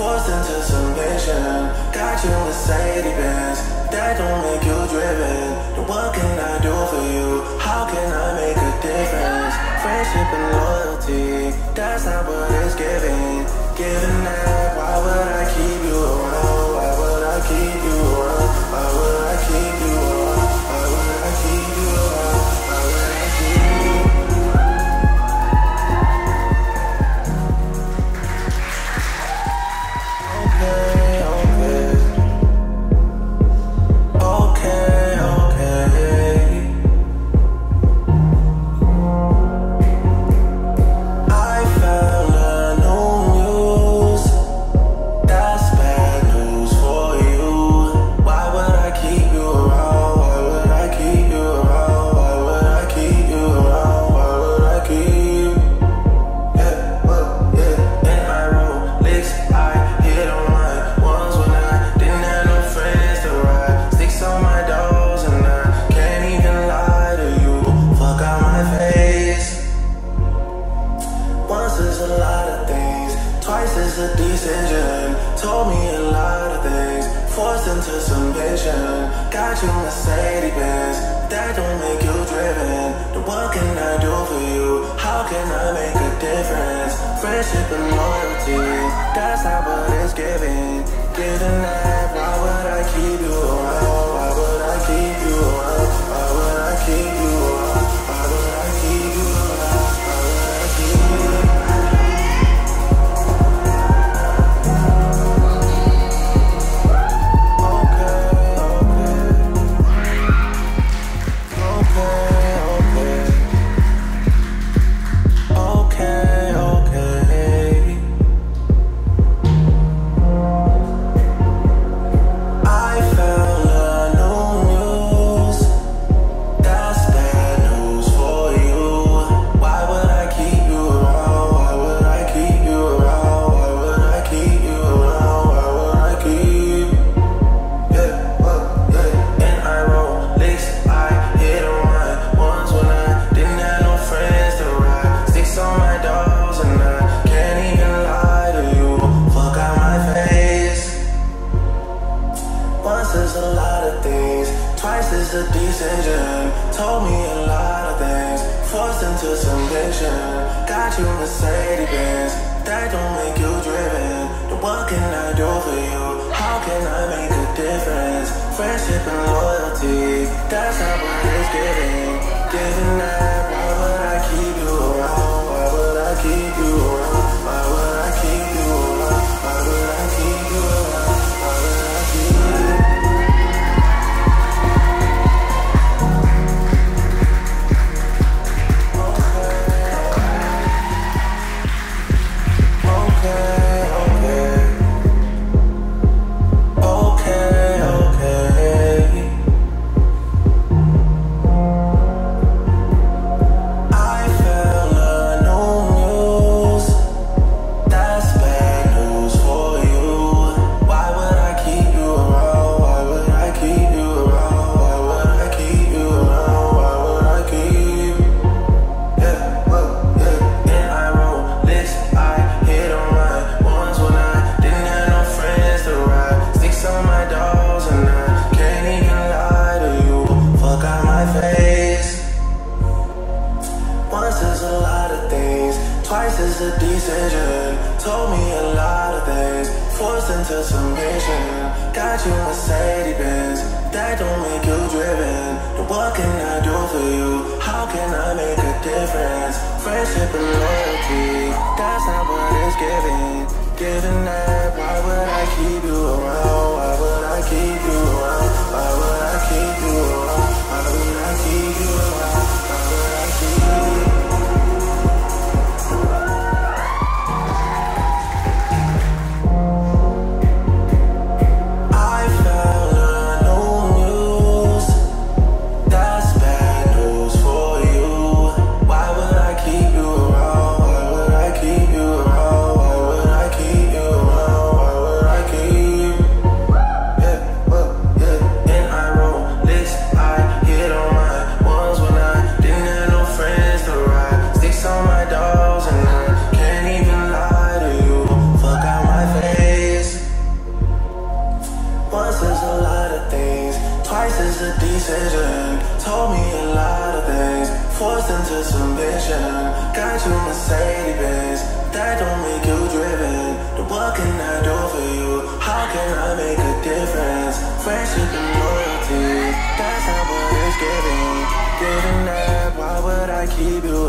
Forced into submission Got you Mercedes Benz That don't make you driven Then what can I do for you? How can I make a difference? Friendship and loyalty That's not what it's giving Giving that, why would I keep you away? you Mercedes Benz, that don't make you driven. Then what can I do for you? How can I make a difference? Friendship and loyalty, that's not what it's giving. Given that, why would I keep you around? Why would I keep you around? Why would I keep got you Mercedes Benz. That don't make you driven. Then what can I do for you? How can I make a difference? Friendship and loyalty, that's not what it's giving. Giving that. What can I do for you? How can I make a difference? Friendship and loyalty, that's not what it's giving. Giving that. Friendship and loyalty, that's not what it's giving. Getting that, why would I keep you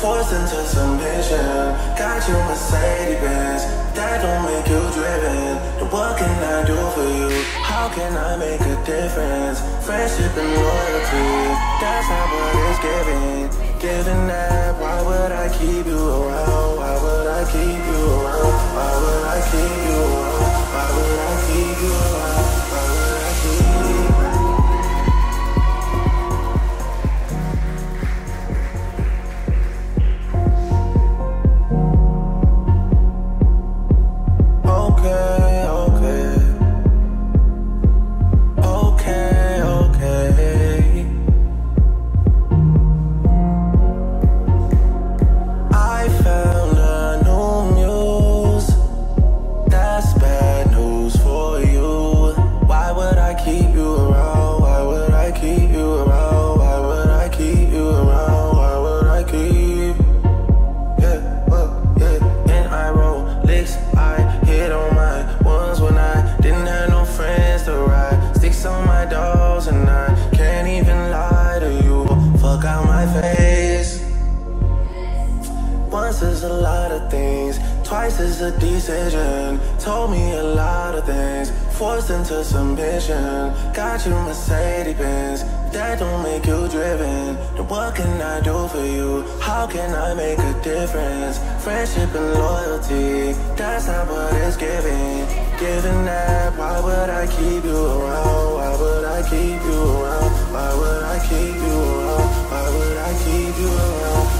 forced into submission. Got you Mercedes Benz, that don't make you driven. Then what can I do for you? How can I make a difference? Friendship and loyalty, that's not what it's giving. Given that, why would I keep you around? Dogs and I can't even lie to you. Fuck out my face. Once is a lot of things, twice is a decision. Told me a lot of things, Forced into submission Got you Mercedes Benz That don't make you driven Then what can I do for you? How can I make a difference? Friendship and loyalty That's not what it's giving Given that, why would I keep you around? Why would I keep you around? Why would I keep you around? Why would I keep you around?